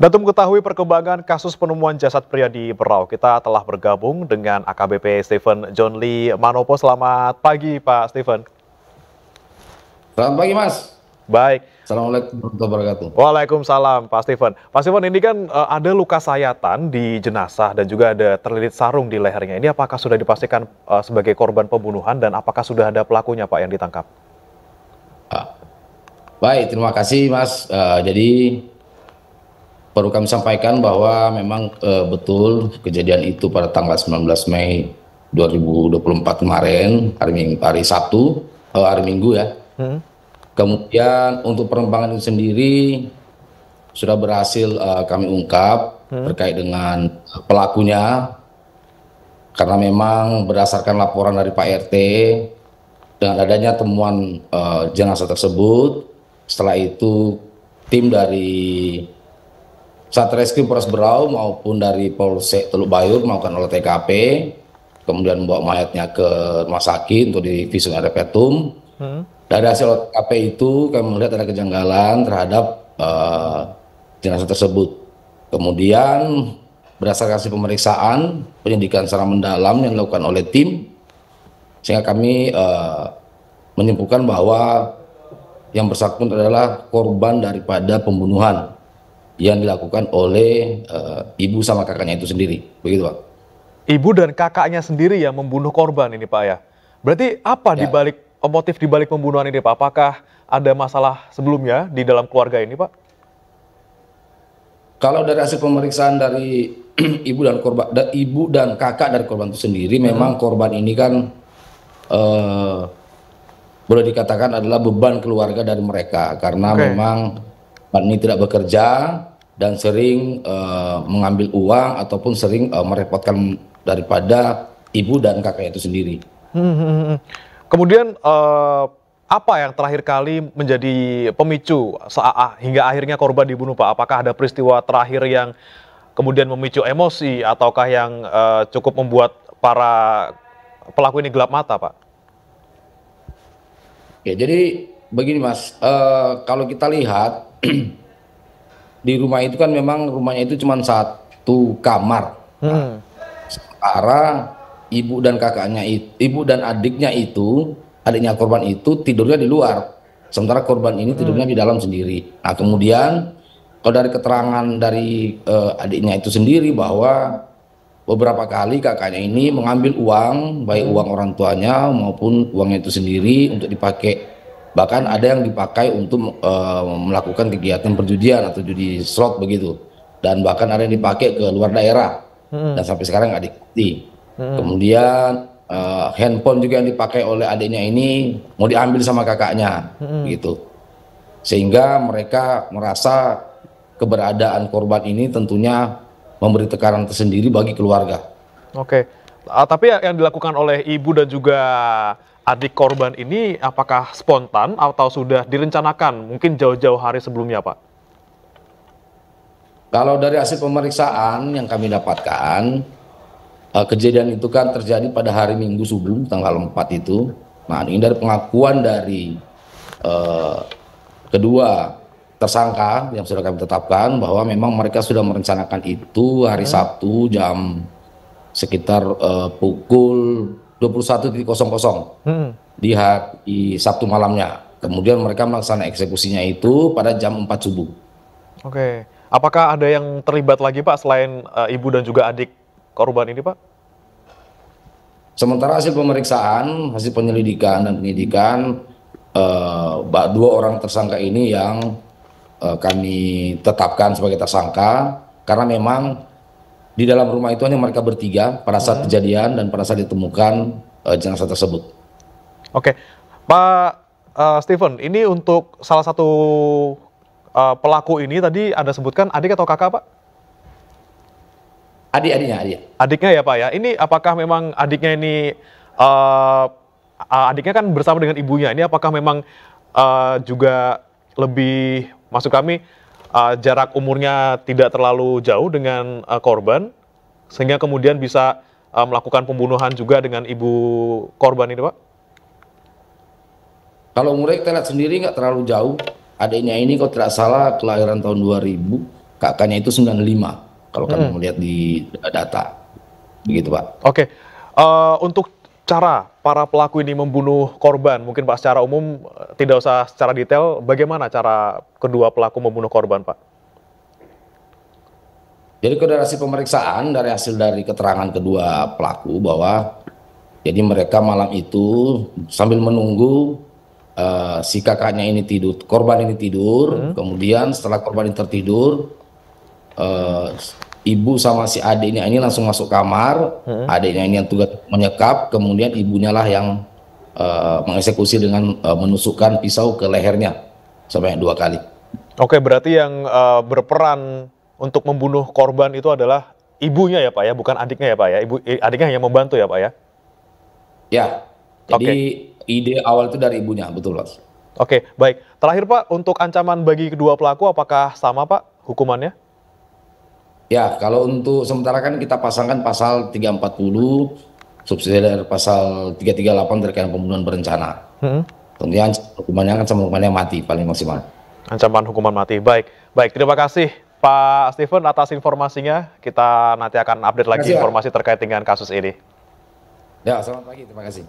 Datum mengetahui perkembangan kasus penemuan jasad pria di Berau, kita telah bergabung dengan AKBP Stephen John Lee Manopo. Selamat pagi Pak Stephen. Selamat pagi Mas. Baik. Assalamualaikum warahmatullahi wabarakatuh. Waalaikumsalam Pak Stephen. Pak Stephen ini kan uh, ada luka sayatan di jenazah dan juga ada terlilit sarung di lehernya. Ini apakah sudah dipastikan uh, sebagai korban pembunuhan dan apakah sudah ada pelakunya Pak yang ditangkap? Baik, terima kasih Mas. Uh, jadi perlu kami sampaikan bahwa memang uh, betul kejadian itu pada tanggal 19 Mei 2024 kemarin hari Minggu hari Sabtu uh, hari Minggu ya. Hmm. Kemudian untuk perkembangan itu sendiri sudah berhasil uh, kami ungkap hmm. terkait dengan pelakunya karena memang berdasarkan laporan dari Pak RT dengan adanya temuan uh, jenazah tersebut setelah itu tim dari Satreskrim Polres Berau maupun dari Polsek Teluk Bayur melakukan olah TKP, kemudian membawa mayatnya ke rumah sakit untuk divisum ada petum. Hmm. Dari hasil olah TKP itu kami melihat ada kejanggalan terhadap uh, jenazah tersebut. Kemudian berdasarkan hasil pemeriksaan, penyidikan secara mendalam yang dilakukan oleh tim, sehingga kami uh, menyimpulkan bahwa yang bersangkutan adalah korban daripada pembunuhan yang dilakukan oleh uh, ibu sama kakaknya itu sendiri, begitu pak? Ibu dan kakaknya sendiri yang membunuh korban ini pak ya. Berarti apa ya. dibalik motif dibalik pembunuhan ini pak? Apakah ada masalah sebelumnya di dalam keluarga ini pak? Kalau dari hasil pemeriksaan dari ibu dan korban, da, ibu dan kakak dari korban itu sendiri, hmm. memang korban ini kan uh, boleh dikatakan adalah beban keluarga dari mereka karena okay. memang ini tidak bekerja dan sering uh, mengambil uang ataupun sering uh, merepotkan daripada ibu dan kakak itu sendiri. Hmm, hmm, hmm. Kemudian uh, apa yang terakhir kali menjadi pemicu saat ah, hingga akhirnya korban dibunuh Pak? Apakah ada peristiwa terakhir yang kemudian memicu emosi ataukah yang uh, cukup membuat para pelaku ini gelap mata Pak? Ya jadi begini Mas, uh, kalau kita lihat di rumah itu kan memang rumahnya itu cuma satu kamar. Hmm. Sementara ibu dan kakaknya itu, ibu dan adiknya itu, adiknya korban itu tidurnya di luar. Sementara korban ini tidurnya hmm. di dalam sendiri. Nah kemudian kalau dari keterangan dari uh, adiknya itu sendiri bahwa beberapa kali kakaknya ini mengambil uang, baik hmm. uang orang tuanya maupun uangnya itu sendiri untuk dipakai bahkan ada yang dipakai untuk uh, melakukan kegiatan perjudian atau judi slot begitu dan bahkan ada yang dipakai ke luar daerah hmm. dan sampai sekarang nggak diikuti hmm. kemudian uh, handphone juga yang dipakai oleh adiknya ini mau diambil sama kakaknya hmm. gitu sehingga mereka merasa keberadaan korban ini tentunya memberi tekanan tersendiri bagi keluarga oke okay. uh, tapi yang dilakukan oleh ibu dan juga adik korban ini apakah spontan atau sudah direncanakan mungkin jauh-jauh hari sebelumnya Pak? Kalau dari hasil pemeriksaan yang kami dapatkan, uh, kejadian itu kan terjadi pada hari Minggu sebelum tanggal 4 itu. Nah ini dari pengakuan dari uh, kedua tersangka yang sudah kami tetapkan bahwa memang mereka sudah merencanakan itu hari hmm. Sabtu jam sekitar uh, pukul 21.00 hmm. di hari Sabtu malamnya. Kemudian mereka melaksanakan eksekusinya itu pada jam 4 subuh. Oke. Apakah ada yang terlibat lagi Pak selain uh, ibu dan juga adik korban ini Pak? Sementara hasil pemeriksaan, hasil penyelidikan dan penyidikan uh, dua orang tersangka ini yang uh, kami tetapkan sebagai tersangka karena memang di dalam rumah itu hanya mereka bertiga pada saat hmm. kejadian dan pada saat ditemukan uh, jenazah tersebut. Oke, Pak uh, Steven, ini untuk salah satu uh, pelaku ini tadi ada sebutkan adik atau kakak, Pak? Adik, adiknya, adik. Adiknya ya, Pak ya. Ini apakah memang adiknya ini uh, adiknya kan bersama dengan ibunya. Ini apakah memang uh, juga lebih masuk kami uh, jarak umurnya tidak terlalu jauh dengan uh, korban sehingga kemudian bisa uh, melakukan pembunuhan juga dengan ibu korban ini, Pak? Kalau umurnya kita lihat sendiri nggak terlalu jauh. Adiknya ini kalau tidak salah kelahiran tahun 2000. kakaknya itu 95 kalau hmm. melihat di data. Begitu, Pak. Oke. Uh, untuk cara para pelaku ini membunuh korban, mungkin Pak secara umum eh, tidak usah secara detail, bagaimana cara kedua pelaku membunuh korban, Pak? Jadi dari hasil pemeriksaan dari hasil dari keterangan kedua pelaku bahwa jadi mereka malam itu sambil menunggu uh, si kakaknya ini tidur, korban ini tidur, hmm. kemudian setelah korban ini tertidur, uh, ibu sama si adiknya ini langsung masuk kamar, hmm. adiknya ini yang tugas menyekap, kemudian ibunya lah yang uh, mengeksekusi dengan uh, menusukkan pisau ke lehernya sampai dua kali. Oke, berarti yang uh, berperan untuk membunuh korban itu adalah ibunya ya Pak ya, bukan adiknya ya Pak ya. Ibu adiknya hanya membantu ya Pak ya. Ya. Jadi okay. ide awal itu dari ibunya, betul Pak. Oke, baik. Terakhir Pak, untuk ancaman bagi kedua pelaku apakah sama Pak hukumannya? Ya, kalau untuk sementara kan kita pasangkan pasal 340 subsidi dari pasal 338 terkait pembunuhan berencana. Hmm. Tentunya hukumannya kan sama hukumannya mati paling maksimal. Ancaman hukuman mati. Baik, baik. Terima kasih Pak Steven atas informasinya. Kita nanti akan update lagi informasi terkait dengan kasus ini. Ya, selamat pagi. Terima kasih.